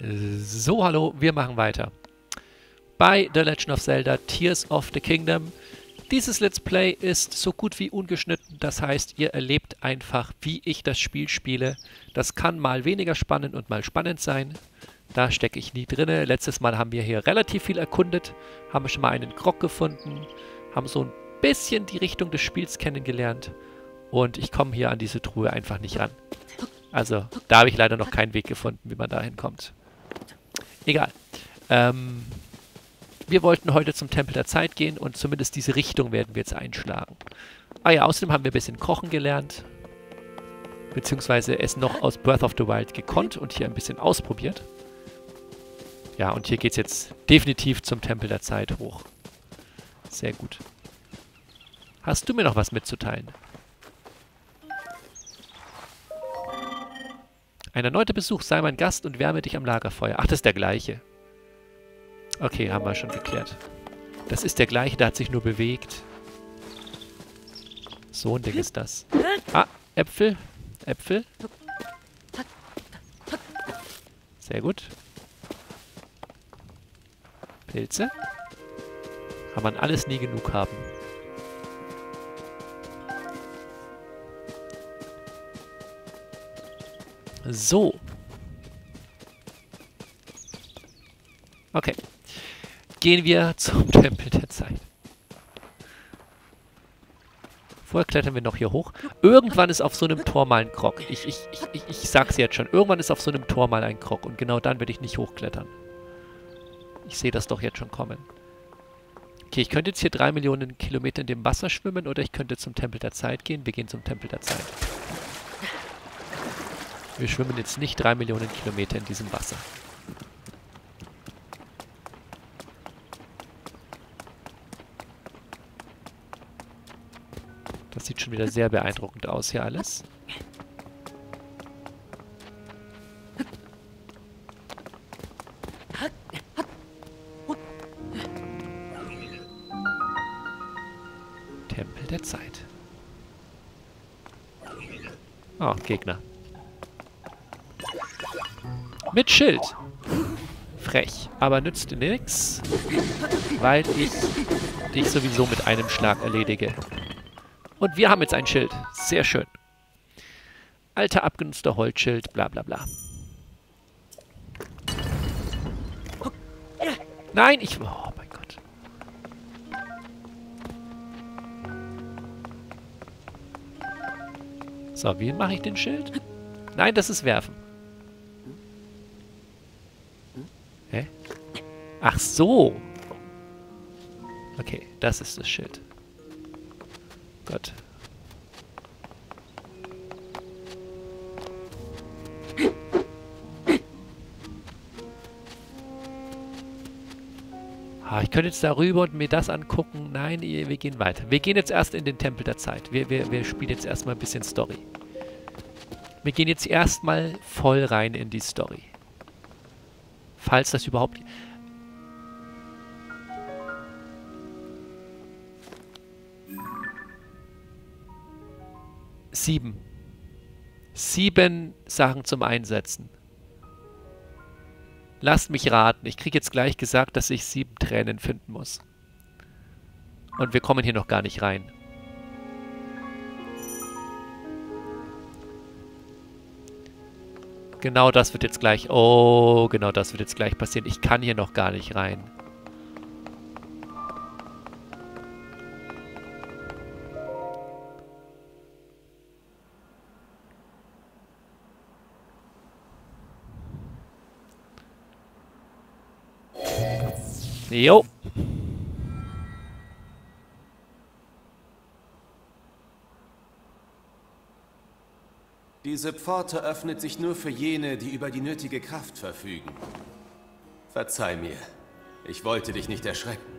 So, hallo, wir machen weiter. Bei The Legend of Zelda Tears of the Kingdom. Dieses Let's Play ist so gut wie ungeschnitten, das heißt, ihr erlebt einfach, wie ich das Spiel spiele. Das kann mal weniger spannend und mal spannend sein. Da stecke ich nie drinne. Letztes Mal haben wir hier relativ viel erkundet, haben schon mal einen Krog gefunden, haben so ein bisschen die Richtung des Spiels kennengelernt und ich komme hier an diese Truhe einfach nicht ran. Also, da habe ich leider noch keinen Weg gefunden, wie man da hinkommt. Egal. Ähm, wir wollten heute zum Tempel der Zeit gehen und zumindest diese Richtung werden wir jetzt einschlagen. Ah ja, außerdem haben wir ein bisschen kochen gelernt. Beziehungsweise es noch aus Breath of the Wild gekonnt und hier ein bisschen ausprobiert. Ja, und hier geht es jetzt definitiv zum Tempel der Zeit hoch. Sehr gut. Hast du mir noch was mitzuteilen? Ein erneuter Besuch, sei mein Gast und wärme dich am Lagerfeuer. Ach, das ist der gleiche. Okay, haben wir schon geklärt. Das ist der gleiche, der hat sich nur bewegt. So ein Ding ist das. Ah, Äpfel. Äpfel. Sehr gut. Pilze. Kann man alles nie genug haben. So. Okay. Gehen wir zum Tempel der Zeit. Vorher klettern wir noch hier hoch. Irgendwann ist auf so einem Tor mal ein Krog. Ich, ich, ich, ich, sag's jetzt schon. Irgendwann ist auf so einem Tor mal ein Krog. Und genau dann werde ich nicht hochklettern. Ich sehe das doch jetzt schon kommen. Okay, ich könnte jetzt hier drei Millionen Kilometer in dem Wasser schwimmen oder ich könnte zum Tempel der Zeit gehen. Wir gehen zum Tempel der Zeit. Wir schwimmen jetzt nicht drei Millionen Kilometer in diesem Wasser. Das sieht schon wieder sehr beeindruckend aus hier alles. Tempel der Zeit. Oh, Gegner. Mit Schild. Frech. Aber nützt nichts, weil ich dich sowieso mit einem Schlag erledige. Und wir haben jetzt ein Schild. Sehr schön. Alter abgenutzter Holzschild, bla bla bla. Nein, ich... Oh mein Gott. So, wie mache ich den Schild? Nein, das ist Werfen. Ach so. Okay, das ist das Schild. Gott. Ah, ich könnte jetzt darüber und mir das angucken. Nein, wir gehen weiter. Wir gehen jetzt erst in den Tempel der Zeit. Wir, wir, wir spielen jetzt erstmal ein bisschen Story. Wir gehen jetzt erstmal voll rein in die Story. Falls das überhaupt... Sieben. Sieben Sachen zum Einsetzen. Lasst mich raten. Ich kriege jetzt gleich gesagt, dass ich sieben Tränen finden muss. Und wir kommen hier noch gar nicht rein. Genau das wird jetzt gleich... Oh, genau das wird jetzt gleich passieren. Ich kann hier noch gar nicht rein. Jo. Diese Pforte öffnet sich nur für jene, die über die nötige Kraft verfügen. Verzeih mir. Ich wollte dich nicht erschrecken.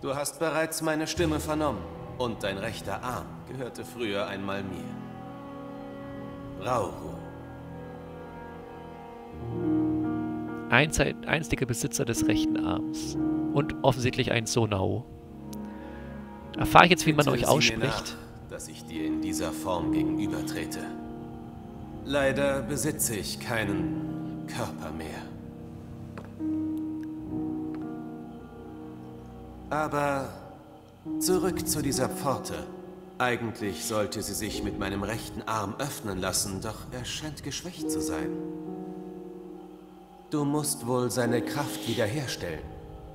Du hast bereits meine Stimme vernommen. Und dein rechter Arm gehörte früher einmal mir. Rauru. Einstiger Besitzer des rechten Arms. Und offensichtlich ein Sonao. Erfahre ich jetzt, wie man euch ausspricht? Nach, dass ich dir in dieser Form gegenübertrete. Leider besitze ich keinen Körper mehr. Aber zurück zu dieser Pforte. Eigentlich sollte sie sich mit meinem rechten Arm öffnen lassen, doch er scheint geschwächt zu sein. Du musst wohl seine Kraft wiederherstellen.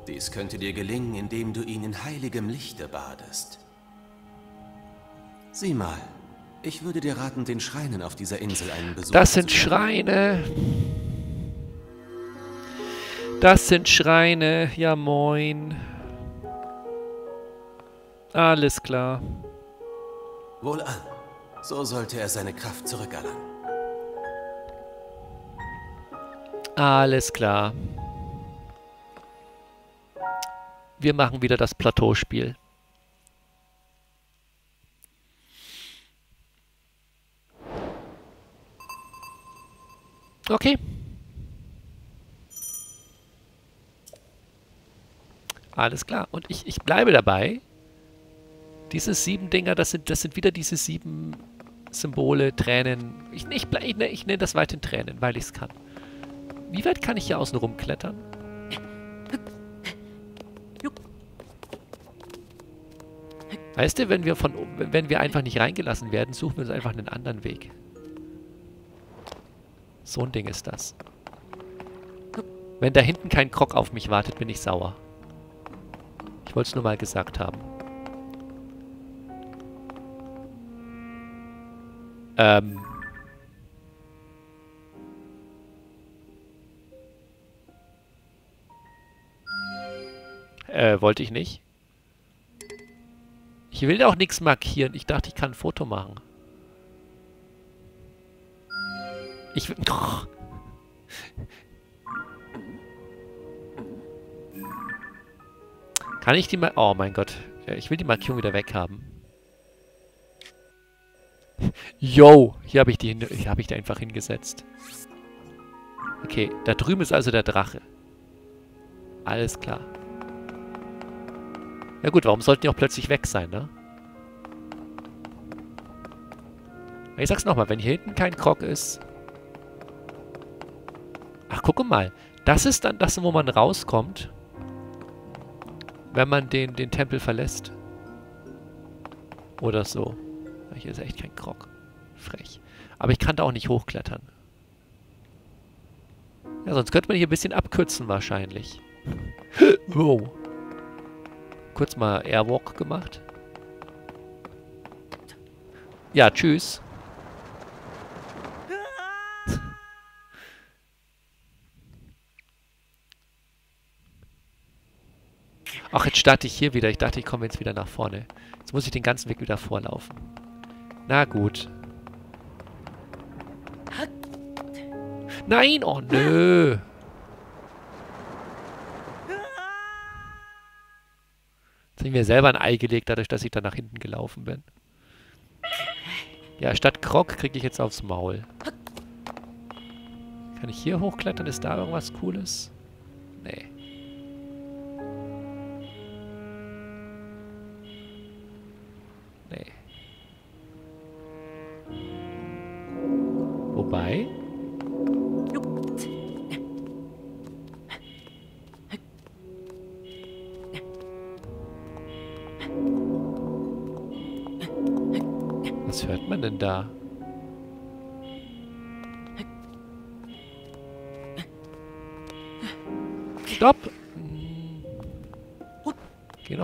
Dies könnte dir gelingen, indem du ihn in heiligem Lichte badest. Sieh mal, ich würde dir raten, den Schreinen auf dieser Insel einen Besuch Das sind Schreine. Das sind Schreine. Ja, moin. Alles klar. Wohlan. So sollte er seine Kraft zurückerlangen. Alles klar. Wir machen wieder das Plateauspiel. Okay. Alles klar. Und ich, ich bleibe dabei. Diese sieben Dinger, das sind, das sind wieder diese sieben Symbole, Tränen. Ich, ich, ich, ich nenne das weiterhin Tränen, weil ich es kann. Wie weit kann ich hier außen rumklettern? Weißt du, wenn wir von wenn wir einfach nicht reingelassen werden, suchen wir uns einfach einen anderen Weg. So ein Ding ist das. Wenn da hinten kein Krog auf mich wartet, bin ich sauer. Ich wollte es nur mal gesagt haben. Ähm. Äh, wollte ich nicht. Ich will auch nichts markieren. Ich dachte, ich kann ein Foto machen. Ich will... Kann ich die mal... Oh mein Gott. Ich will die Markierung wieder weghaben. Yo! Hier habe ich die hier habe ich die einfach hingesetzt. Okay, da drüben ist also der Drache. Alles klar. Ja gut, warum sollten die auch plötzlich weg sein, ne? Ich sag's nochmal, wenn hier hinten kein Krog ist... Ach, guck mal. Das ist dann das, wo man rauskommt, wenn man den, den Tempel verlässt. Oder so. Hier ist echt kein Krog. Frech. Aber ich kann da auch nicht hochklettern. Ja, sonst könnte man hier ein bisschen abkürzen wahrscheinlich. wow kurz mal Airwalk gemacht. Ja, tschüss. Ach, jetzt starte ich hier wieder. Ich dachte, ich komme jetzt wieder nach vorne. Jetzt muss ich den ganzen Weg wieder vorlaufen. Na gut. Nein, oh nö. Jetzt habe ich mir selber ein Ei gelegt, dadurch, dass ich da nach hinten gelaufen bin. Ja, statt Krog kriege ich jetzt aufs Maul. Kann ich hier hochklettern? Ist da irgendwas Cooles? Nee. Nee. Wobei...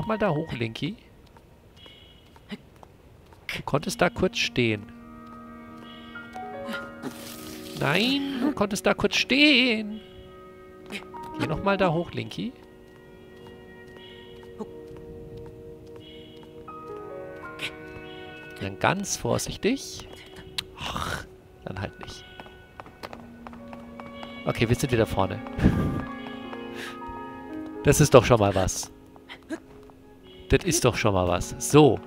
Noch mal da hoch, Linky. Du konntest da kurz stehen. Nein, du konntest da kurz stehen. Geh noch mal da hoch, Linky. Dann ganz vorsichtig. Ach, dann halt nicht. Okay, wir sind wieder vorne. Das ist doch schon mal was. Das ist doch schon mal was. So.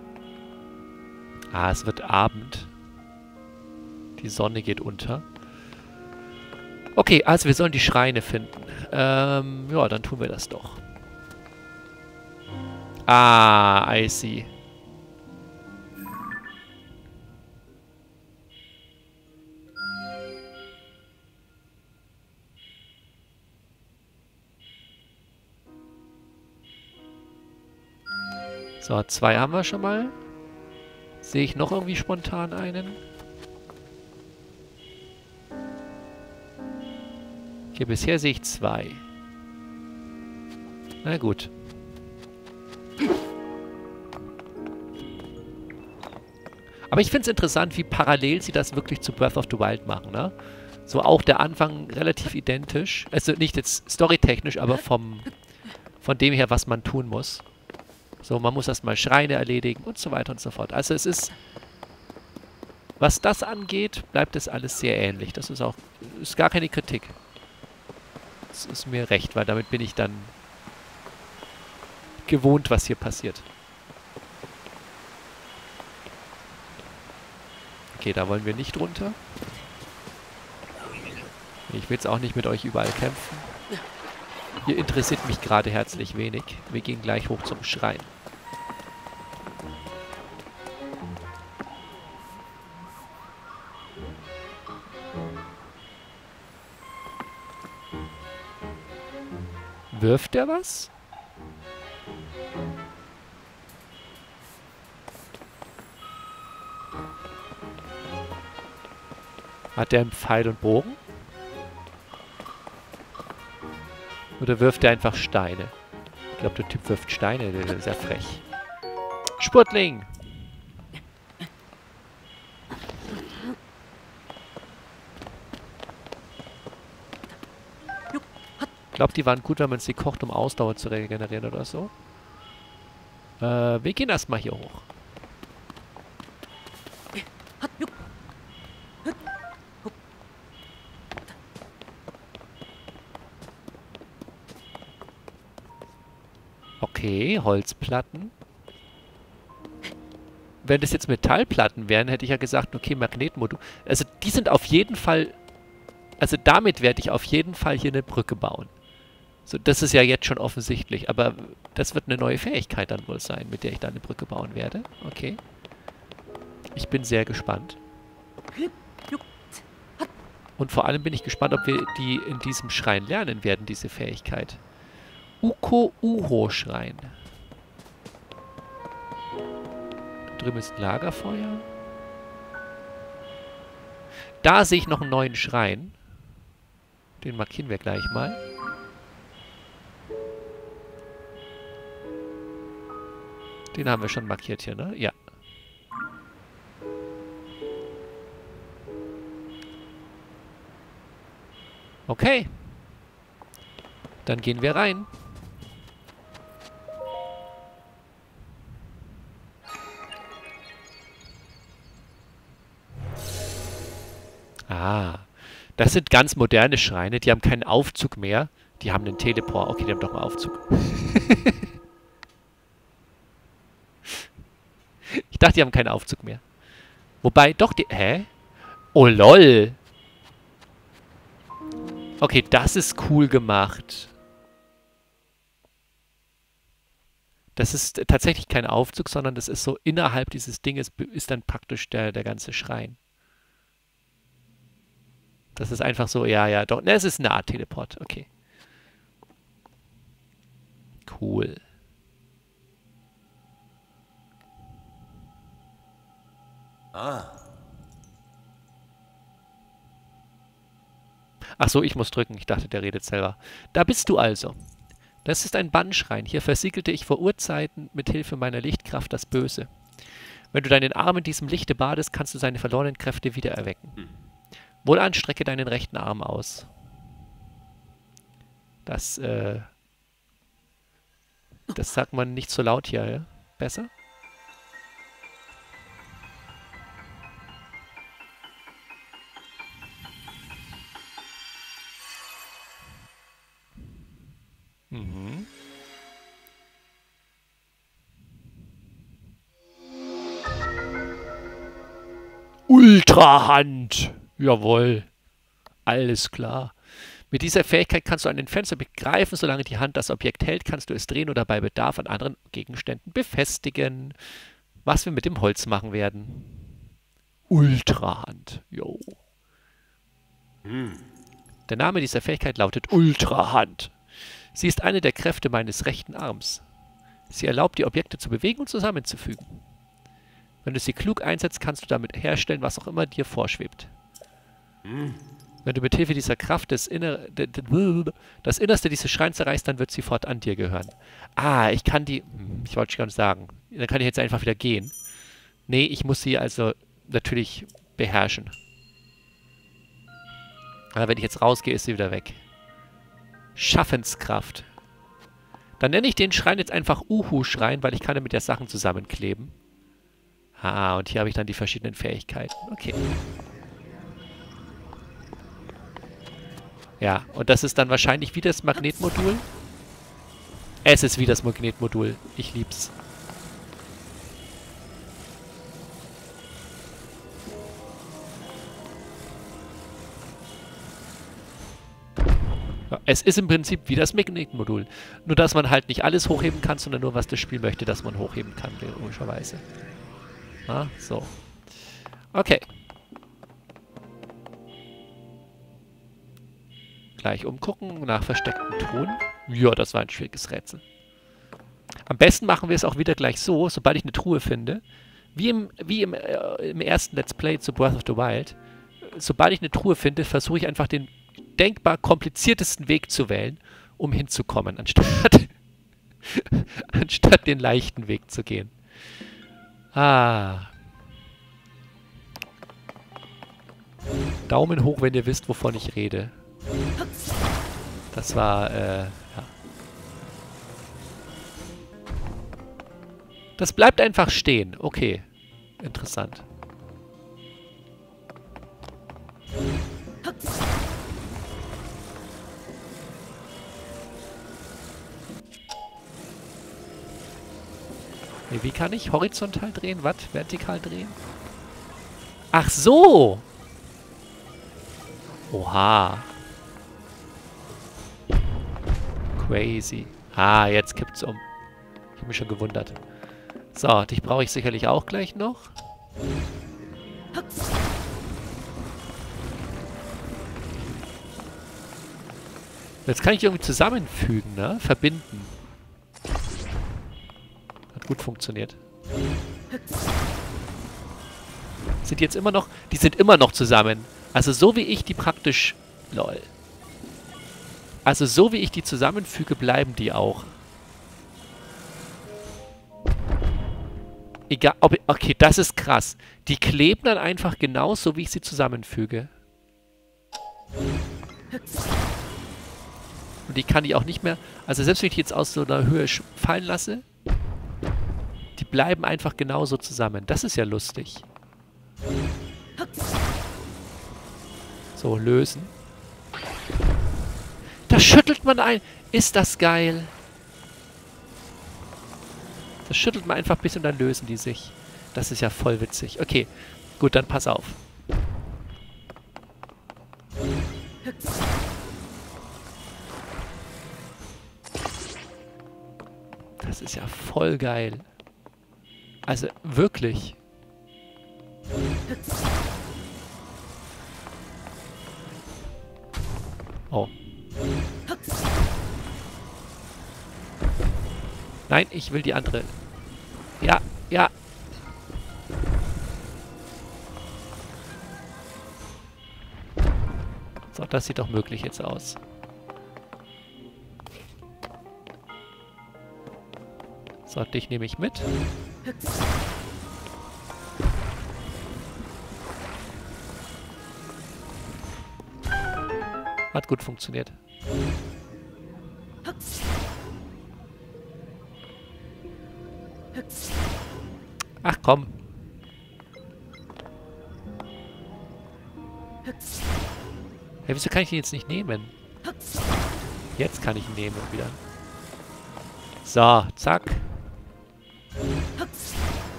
Ah, es wird Abend. Die Sonne geht unter. Okay, also wir sollen die Schreine finden. Ähm, ja, dann tun wir das doch. Ah, I see. So, zwei haben wir schon mal. Sehe ich noch irgendwie spontan einen? Hier bisher sehe ich zwei. Na gut. Aber ich finde es interessant, wie parallel sie das wirklich zu Breath of the Wild machen, ne? So auch der Anfang relativ identisch. Also nicht jetzt storytechnisch, aber vom, von dem her, was man tun muss. So, man muss erstmal Schreine erledigen und so weiter und so fort. Also es ist, was das angeht, bleibt es alles sehr ähnlich. Das ist auch, ist gar keine Kritik. Das ist mir recht, weil damit bin ich dann gewohnt, was hier passiert. Okay, da wollen wir nicht runter. Ich will jetzt auch nicht mit euch überall kämpfen. Ihr interessiert mich gerade herzlich wenig. Wir gehen gleich hoch zum Schrein. Wirft er was? Hat der einen Pfeil und Bogen? Oder wirft er einfach Steine? Ich glaube, der Typ wirft Steine. Der ist ja frech. Sportling! Glaube, die waren gut, wenn man sie kocht, um Ausdauer zu regenerieren oder so. Äh, wir gehen erstmal hier hoch. Okay, Holzplatten. Wenn das jetzt Metallplatten wären, hätte ich ja gesagt, okay, Magnetmodul. Also die sind auf jeden Fall... Also damit werde ich auf jeden Fall hier eine Brücke bauen. So, das ist ja jetzt schon offensichtlich, aber das wird eine neue Fähigkeit dann wohl sein, mit der ich da eine Brücke bauen werde. Okay. Ich bin sehr gespannt. Und vor allem bin ich gespannt, ob wir die in diesem Schrein lernen werden, diese Fähigkeit. Uko-Uho-Schrein. Drüben ist ein Lagerfeuer. Da sehe ich noch einen neuen Schrein. Den markieren wir gleich mal. Den haben wir schon markiert hier, ne? Ja. Okay. Dann gehen wir rein. Ah. Das sind ganz moderne Schreine. Die haben keinen Aufzug mehr. Die haben einen Teleport. Okay, die haben doch mal Aufzug. ich dachte, die haben keinen Aufzug mehr. Wobei, doch, die... Hä? Oh, lol. Okay, das ist cool gemacht. Das ist tatsächlich kein Aufzug, sondern das ist so innerhalb dieses Dinges ist dann praktisch der, der ganze Schrein. Das ist einfach so, ja, ja, doch. Ne, es ist eine Art Teleport, okay. Cool. Ah. Ach so, ich muss drücken. Ich dachte, der redet selber. Da bist du also. Das ist ein Bannschrein. Hier versiegelte ich vor Urzeiten mit Hilfe meiner Lichtkraft das Böse. Wenn du deinen Arm in diesem Lichte badest, kannst du seine verlorenen Kräfte wieder erwecken. Hm. Wohlan, strecke deinen rechten Arm aus. Das, äh... Das sagt man nicht so laut hier, ja? Besser? Mhm. Ultrahand! Jawohl. Alles klar. Mit dieser Fähigkeit kannst du ein entferntes Objekt greifen. Solange die Hand das Objekt hält, kannst du es drehen oder bei Bedarf an anderen Gegenständen befestigen. Was wir mit dem Holz machen werden. Ultrahand. Jo. Hm. Der Name dieser Fähigkeit lautet Ultrahand. Sie ist eine der Kräfte meines rechten Arms. Sie erlaubt, die Objekte zu bewegen und zusammenzufügen. Wenn du sie klug einsetzt, kannst du damit herstellen, was auch immer dir vorschwebt. Hm. Wenn du mit Hilfe dieser Kraft das, Inner das Innerste dieses Schreins erreichst, dann wird sie fortan dir gehören. Ah, ich kann die... Hm, ich wollte schon sagen. Dann kann ich jetzt einfach wieder gehen. Nee, ich muss sie also natürlich beherrschen. Aber wenn ich jetzt rausgehe, ist sie wieder weg. Schaffenskraft. Dann nenne ich den Schrein jetzt einfach Uhu-Schrein, weil ich kann damit ja Sachen zusammenkleben. Ah, und hier habe ich dann die verschiedenen Fähigkeiten. Okay. Ja, und das ist dann wahrscheinlich wie das Magnetmodul. Es ist wie das Magnetmodul. Ich lieb's. Es ist im Prinzip wie das Magnetmodul. Nur, dass man halt nicht alles hochheben kann, sondern nur, was das Spiel möchte, dass man hochheben kann, logischerweise. Ah, so. Okay. Gleich umgucken nach versteckten Truhen. Ja, das war ein schwieriges Rätsel. Am besten machen wir es auch wieder gleich so, sobald ich eine Truhe finde, wie im, wie im, äh, im ersten Let's Play zu Breath of the Wild, sobald ich eine Truhe finde, versuche ich einfach den denkbar kompliziertesten Weg zu wählen, um hinzukommen, anstatt, anstatt den leichten Weg zu gehen. Ah. Daumen hoch, wenn ihr wisst, wovon ich rede. Das war, äh, ja. Das bleibt einfach stehen. Okay. Interessant. Nee, wie kann ich horizontal drehen? Was? Vertikal drehen? Ach so! Oha. Crazy. Ah, jetzt kippt's um. Ich habe mich schon gewundert. So, dich brauche ich sicherlich auch gleich noch. Jetzt kann ich irgendwie zusammenfügen, ne? Verbinden gut funktioniert. Sind jetzt immer noch... Die sind immer noch zusammen. Also so wie ich die praktisch... Lol. Also so wie ich die zusammenfüge, bleiben die auch. Egal, ob, okay, das ist krass. Die kleben dann einfach genauso, wie ich sie zusammenfüge. Und ich kann die auch nicht mehr... Also selbst wenn ich die jetzt aus so einer Höhe fallen lasse, die bleiben einfach genauso zusammen. Das ist ja lustig. So, lösen. Da schüttelt man ein. Ist das geil. Das schüttelt man einfach ein bisschen dann lösen die sich. Das ist ja voll witzig. Okay, gut, dann pass auf. Das ist ja voll geil. Also wirklich. Oh. Nein, ich will die andere. Ja, ja. So, das sieht doch möglich jetzt aus. So, dich nehme ich mit. Hat gut funktioniert. Ach komm. Hey, wieso kann ich ihn jetzt nicht nehmen? Jetzt kann ich ihn nehmen wieder. So, zack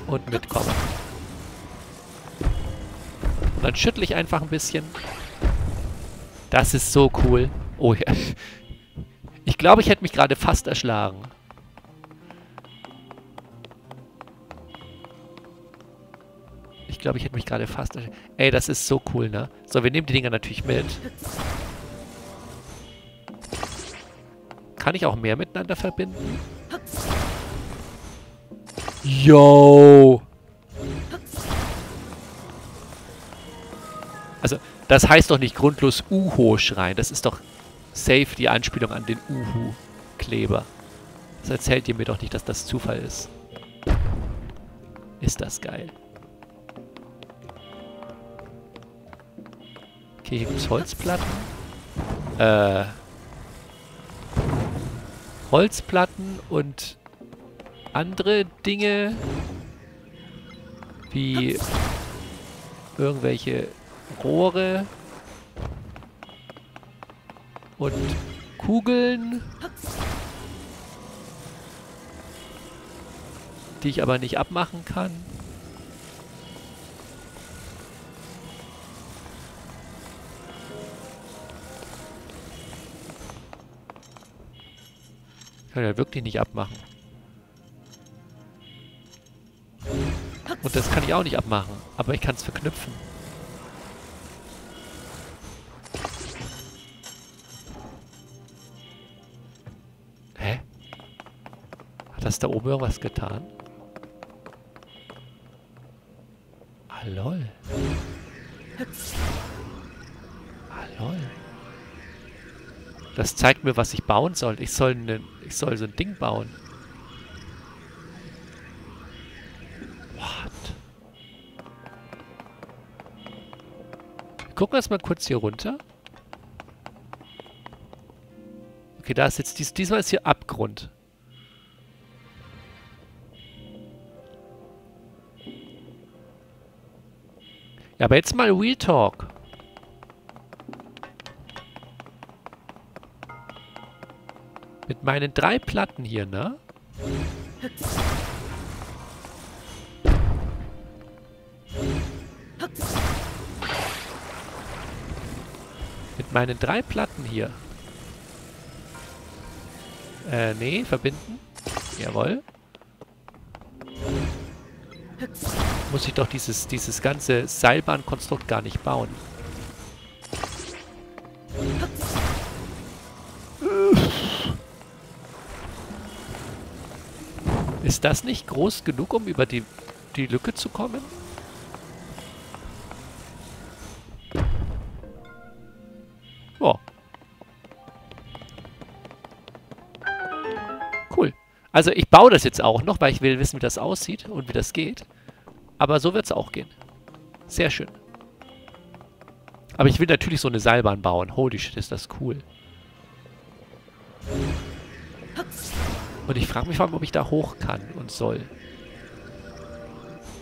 und mitkommen. Und dann schüttle ich einfach ein bisschen. Das ist so cool. Oh ja. Ich glaube, ich hätte mich gerade fast erschlagen. Ich glaube, ich hätte mich gerade fast erschlagen. Ey, das ist so cool, ne? So, wir nehmen die Dinger natürlich mit. Kann ich auch mehr miteinander verbinden? Yo! Also, das heißt doch nicht grundlos Uho-Schrein. Das ist doch safe die Anspielung an den Uhu-Kleber. Das erzählt ihr mir doch nicht, dass das Zufall ist. Ist das geil. Okay, hier gibt es Holzplatten. Äh. Holzplatten und andere Dinge wie irgendwelche Rohre und Kugeln, die ich aber nicht abmachen kann. Kann ja wirklich nicht abmachen. Und das kann ich auch nicht abmachen. Aber ich kann es verknüpfen. Hä? Hat das da oben irgendwas getan? Ah, lol. Ah, lol. Das zeigt mir, was ich bauen soll. Ich soll, ne, ich soll so ein Ding bauen. Wir gucken erstmal kurz hier runter. Okay, da ist jetzt dies, diesmal ist hier Abgrund. Ja, aber jetzt mal Real Talk. Mit meinen drei Platten hier, ne? Meinen drei Platten hier. Äh, nee, verbinden. Jawohl. Muss ich doch dieses, dieses ganze Seilbahnkonstrukt gar nicht bauen. Ist das nicht groß genug, um über die, die Lücke zu kommen? Cool. Also ich baue das jetzt auch noch, weil ich will wissen, wie das aussieht und wie das geht. Aber so wird es auch gehen. Sehr schön. Aber ich will natürlich so eine Seilbahn bauen. Holy shit, ist das cool. Und ich frage mich vor allem, ob ich da hoch kann und soll.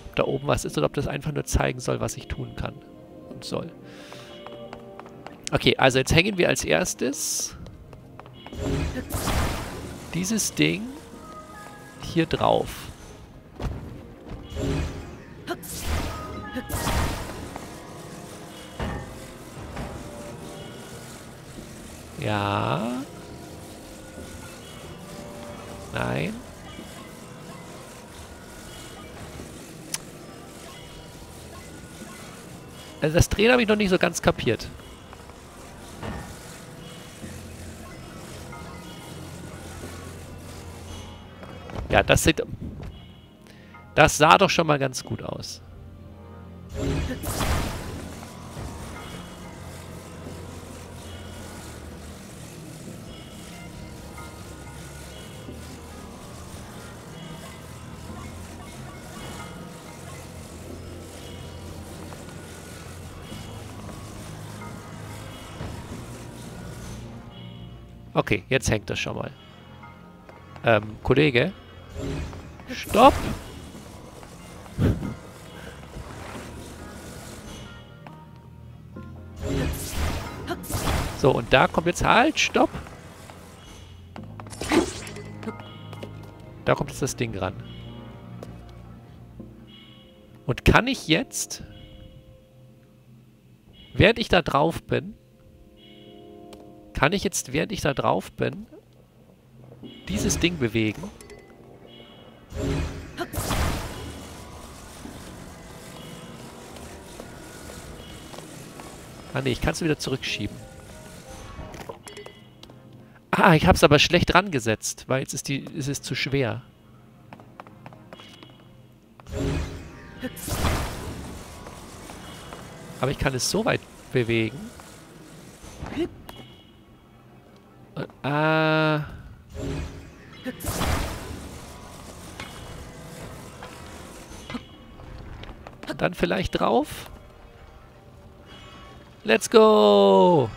Ob da oben was ist oder ob das einfach nur zeigen soll, was ich tun kann und soll. Okay, also jetzt hängen wir als erstes dieses Ding hier drauf. Ja. Nein. Also das Drehen habe ich noch nicht so ganz kapiert. Ja, das sieht... Das sah doch schon mal ganz gut aus. Okay, jetzt hängt das schon mal. Ähm, Kollege? Stopp! So, und da kommt jetzt halt, stopp! Da kommt jetzt das Ding ran. Und kann ich jetzt, während ich da drauf bin, kann ich jetzt, während ich da drauf bin, dieses Ding bewegen? Ah ne, ich kann es wieder zurückschieben. Ah, ich habe es aber schlecht rangesetzt, weil jetzt ist, die, ist es zu schwer. Aber ich kann es so weit bewegen. Ah. Dann vielleicht drauf. Let's go!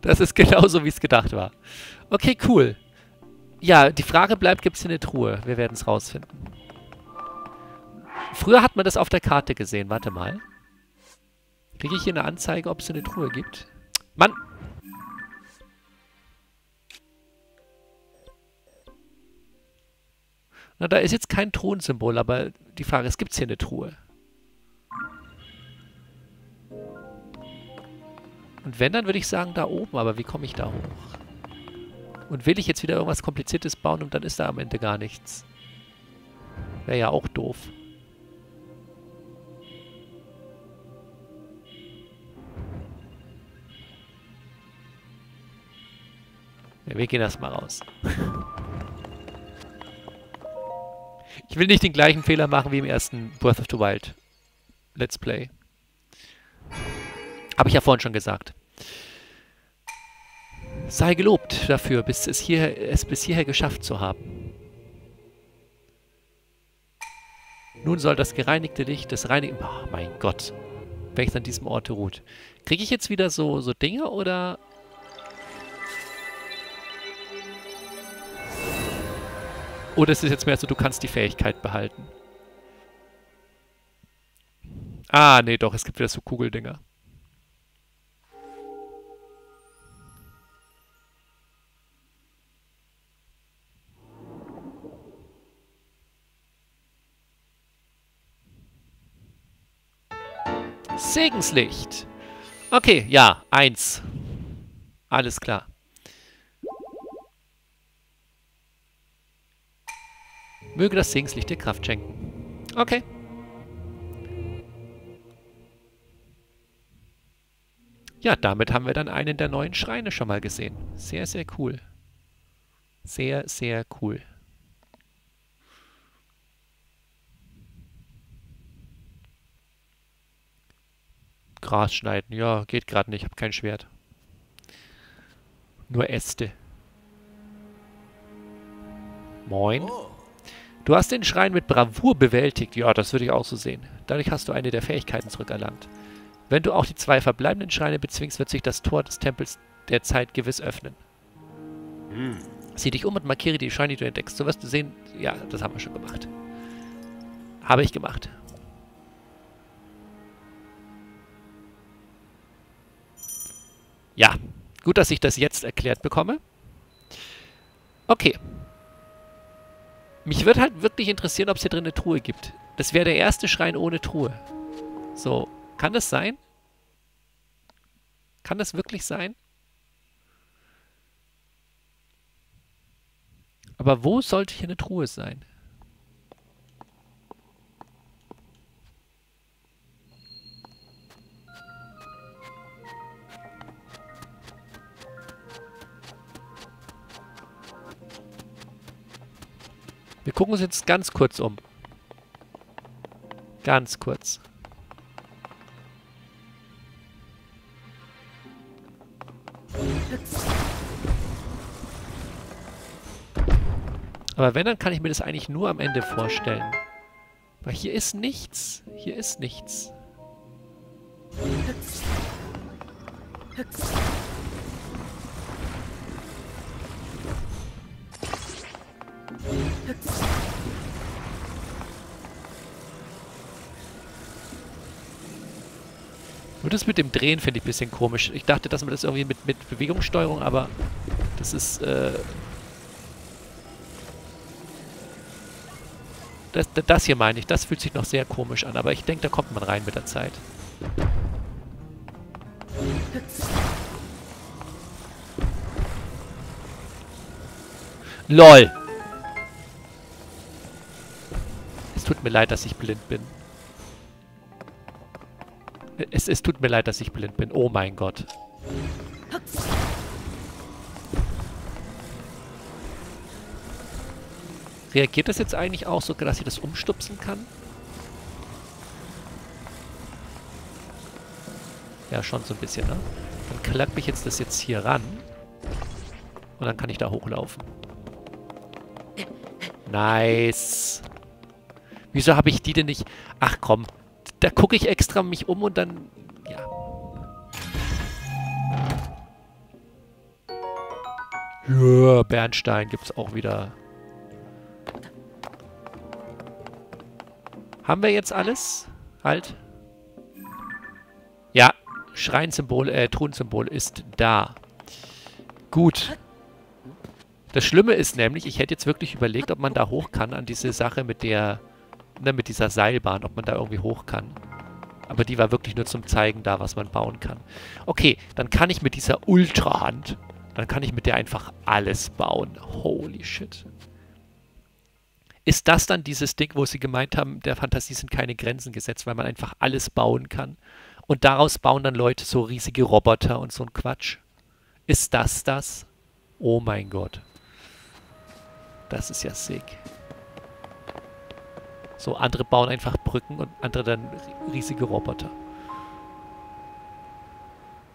Das ist genauso, wie es gedacht war. Okay, cool. Ja, die Frage bleibt, gibt es hier eine Truhe? Wir werden es rausfinden. Früher hat man das auf der Karte gesehen. Warte mal. Kriege ich hier eine Anzeige, ob es eine Truhe gibt? Mann! Na, da ist jetzt kein Thronsymbol, aber die Frage ist, gibt es hier eine Truhe? Und wenn, dann würde ich sagen, da oben. Aber wie komme ich da hoch? Und will ich jetzt wieder irgendwas Kompliziertes bauen und dann ist da am Ende gar nichts. Wäre ja auch doof. Ja, wir gehen erstmal raus. ich will nicht den gleichen Fehler machen wie im ersten Breath of the Wild Let's Play. Habe ich ja vorhin schon gesagt. Sei gelobt dafür, bis es, hier, es bis hierher geschafft zu haben. Nun soll das gereinigte Licht des reinigen... Oh mein Gott. Welches an diesem Ort ruht. Kriege ich jetzt wieder so, so Dinge oder... Oder ist es jetzt mehr so, du kannst die Fähigkeit behalten? Ah, nee, doch, es gibt wieder so Kugeldinger. Segenslicht. Okay, ja, eins. Alles klar. Möge das Segenslicht dir Kraft schenken. Okay. Ja, damit haben wir dann einen der neuen Schreine schon mal gesehen. Sehr, sehr cool. Sehr, sehr cool. Gras schneiden. Ja, geht gerade nicht. Ich habe kein Schwert. Nur Äste. Moin. Oh. Du hast den Schrein mit Bravour bewältigt. Ja, das würde ich auch so sehen. Dadurch hast du eine der Fähigkeiten zurückerlangt. Wenn du auch die zwei verbleibenden Schreine bezwingst, wird sich das Tor des Tempels der Zeit gewiss öffnen. Hm. Sieh dich um und markiere die Schreine, die du entdeckst. So wirst du sehen... Ja, das haben wir schon gemacht. Habe ich gemacht. Ja, gut, dass ich das jetzt erklärt bekomme. Okay. Mich würde halt wirklich interessieren, ob es hier drin eine Truhe gibt. Das wäre der erste Schrein ohne Truhe. So, kann das sein? Kann das wirklich sein? Aber wo sollte hier eine Truhe sein? Wir gucken uns jetzt ganz kurz um. Ganz kurz. Aber wenn, dann kann ich mir das eigentlich nur am Ende vorstellen. Weil hier ist nichts. Hier ist nichts. Nur das mit dem Drehen finde ich ein bisschen komisch. Ich dachte, dass man das irgendwie mit, mit Bewegungssteuerung, aber das ist, äh... Das, das hier meine ich, das fühlt sich noch sehr komisch an, aber ich denke, da kommt man rein mit der Zeit. LOL! Es tut mir leid, dass ich blind bin. Es, es tut mir leid, dass ich blind bin. Oh mein Gott. Reagiert das jetzt eigentlich auch so, dass ich das umstupsen kann? Ja, schon so ein bisschen, ne? Dann klappe ich jetzt das jetzt hier ran. Und dann kann ich da hochlaufen. Nice. Wieso habe ich die denn nicht... Ach komm, da gucke ich extra mich um und dann... Ja. Ja, Bernstein gibt es auch wieder. Haben wir jetzt alles? Halt. Ja, Schreinsymbol, äh, Truhensymbol ist da. Gut. Das Schlimme ist nämlich, ich hätte jetzt wirklich überlegt, ob man da hoch kann an diese Sache mit der, ne, mit dieser Seilbahn, ob man da irgendwie hoch kann. Aber die war wirklich nur zum Zeigen da, was man bauen kann. Okay, dann kann ich mit dieser Ultrahand, dann kann ich mit der einfach alles bauen. Holy shit. Ist das dann dieses Ding, wo sie gemeint haben, der Fantasie sind keine Grenzen gesetzt, weil man einfach alles bauen kann? Und daraus bauen dann Leute so riesige Roboter und so ein Quatsch? Ist das das? Oh mein Gott. Das ist ja sick. So, andere bauen einfach Brücken und andere dann riesige Roboter.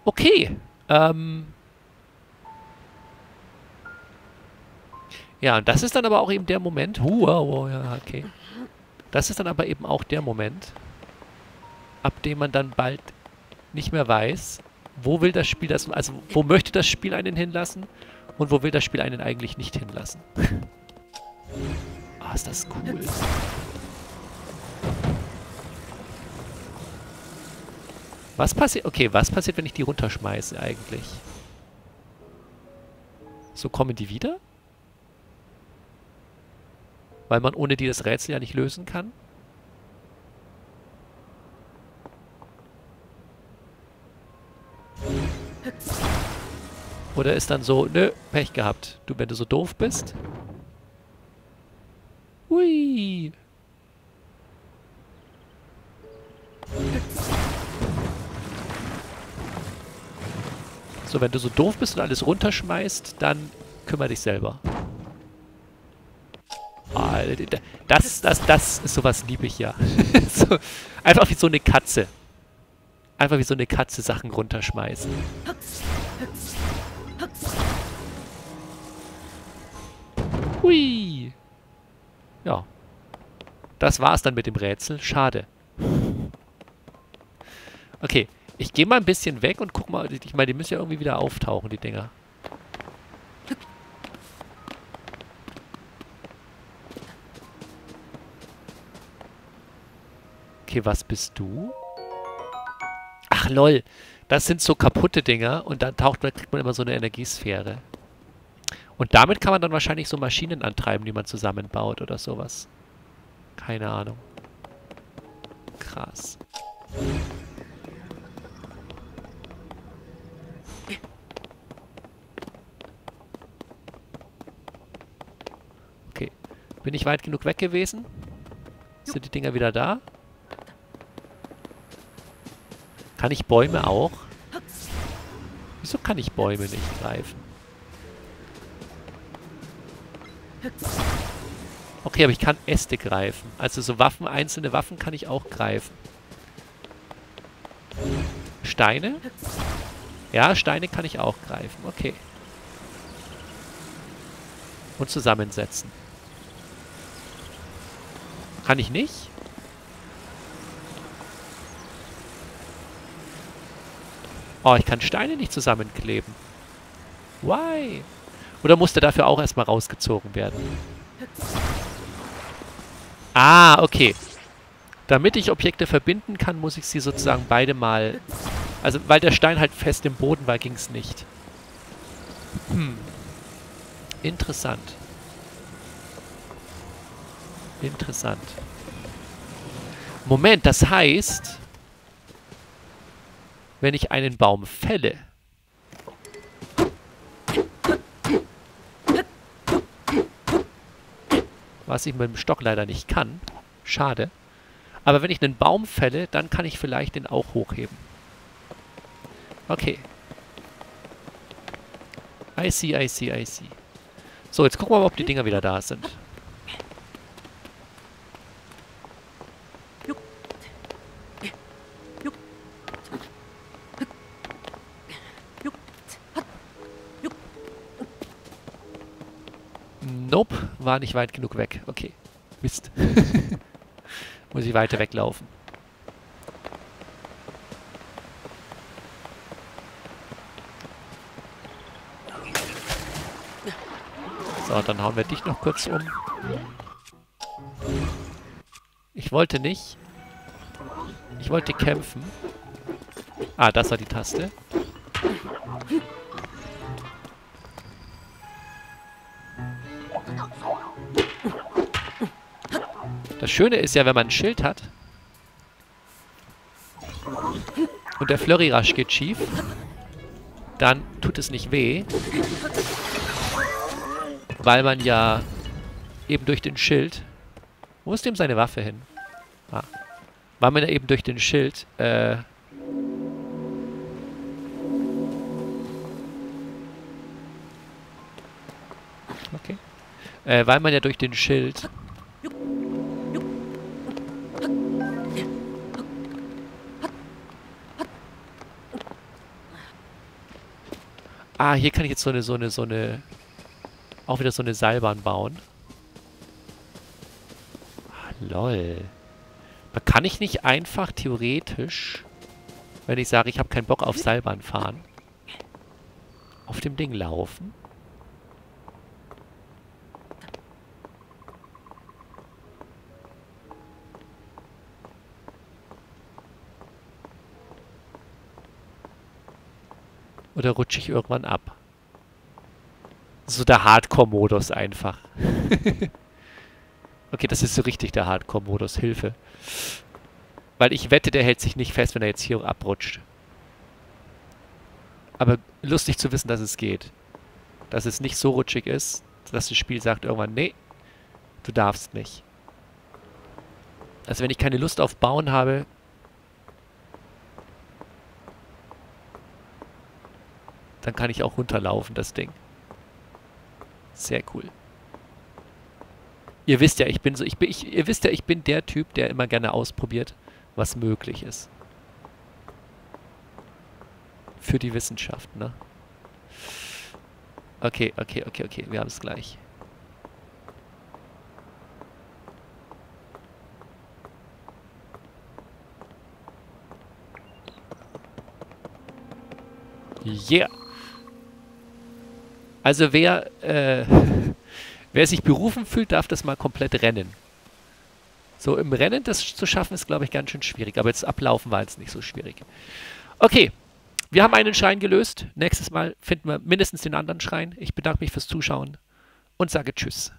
Okay. Ähm. Ja, und das ist dann aber auch eben der Moment. Uh, wow, wow, ja, okay. Das ist dann aber eben auch der Moment, ab dem man dann bald nicht mehr weiß, wo will das Spiel das, also wo möchte das Spiel einen hinlassen und wo will das Spiel einen eigentlich nicht hinlassen. Ah, oh, ist das cool. Was passiert? Okay, was passiert, wenn ich die runterschmeiße eigentlich? So kommen die wieder? Weil man ohne die das Rätsel ja nicht lösen kann? Oder ist dann so, nö, Pech gehabt. Du, wenn du so doof bist. Hui. So, wenn du so doof bist und alles runterschmeißt, dann kümmere dich selber. Das, das, das ist sowas liebe ich ja. so, einfach wie so eine Katze. Einfach wie so eine Katze Sachen runterschmeißen. Hui. Ja. Das war's dann mit dem Rätsel. Schade. Okay, ich gehe mal ein bisschen weg und guck mal. Ich meine, die müssen ja irgendwie wieder auftauchen, die Dinger. Okay, was bist du? Ach lol, das sind so kaputte Dinger und dann taucht man, kriegt man immer so eine Energiesphäre. Und damit kann man dann wahrscheinlich so Maschinen antreiben, die man zusammenbaut oder sowas. Keine Ahnung. Krass. Okay. Bin ich weit genug weg gewesen? Sind die Dinger wieder da? Kann ich Bäume auch? Wieso kann ich Bäume nicht greifen? Okay, aber ich kann Äste greifen. Also so Waffen, einzelne Waffen kann ich auch greifen. Steine? Ja, Steine kann ich auch greifen. Okay. Und zusammensetzen. Kann ich nicht? Oh, ich kann Steine nicht zusammenkleben. Why? Oder muss der dafür auch erstmal rausgezogen werden? Ah, okay. Damit ich Objekte verbinden kann, muss ich sie sozusagen beide mal... Also, weil der Stein halt fest im Boden war, ging es nicht. Hm. Interessant. Interessant. Moment, das heißt wenn ich einen Baum fälle. Was ich mit dem Stock leider nicht kann. Schade. Aber wenn ich einen Baum fälle, dann kann ich vielleicht den auch hochheben. Okay. I see, I see, I see. So, jetzt gucken wir mal, ob die Dinger wieder da sind. War nicht weit genug weg. Okay. Mist. Muss ich weiter weglaufen. So, dann hauen wir dich noch kurz um. Ich wollte nicht. Ich wollte kämpfen. Ah, das war die Taste. Das Schöne ist ja, wenn man ein Schild hat und der Flurry Rush geht schief, dann tut es nicht weh, weil man ja eben durch den Schild... Wo ist dem seine Waffe hin? Ah. Weil man ja eben durch den Schild äh, Okay. Äh, weil man ja durch den Schild... Ah, hier kann ich jetzt so eine, so eine, so eine... Auch wieder so eine Seilbahn bauen. Ah, lol. Aber kann ich nicht einfach theoretisch, wenn ich sage, ich habe keinen Bock auf Seilbahn fahren, auf dem Ding laufen? Oder rutsche ich irgendwann ab? So der Hardcore-Modus einfach. okay, das ist so richtig der Hardcore-Modus. Hilfe. Weil ich wette, der hält sich nicht fest, wenn er jetzt hier abrutscht. Aber lustig zu wissen, dass es geht. Dass es nicht so rutschig ist, dass das Spiel sagt irgendwann, nee, du darfst nicht. Also wenn ich keine Lust auf Bauen habe, Dann kann ich auch runterlaufen, das Ding. Sehr cool. Ihr wisst ja, ich bin so, ich bin, ich, ihr wisst ja, ich bin der Typ, der immer gerne ausprobiert, was möglich ist. Für die Wissenschaft, ne? Okay, okay, okay, okay, wir haben es gleich. Yeah! Also wer, äh, wer sich berufen fühlt, darf das mal komplett rennen. So im Rennen das zu schaffen, ist, glaube ich, ganz schön schwierig. Aber jetzt ablaufen war jetzt nicht so schwierig. Okay, wir haben einen Schrein gelöst. Nächstes Mal finden wir mindestens den anderen Schrein. Ich bedanke mich fürs Zuschauen und sage Tschüss.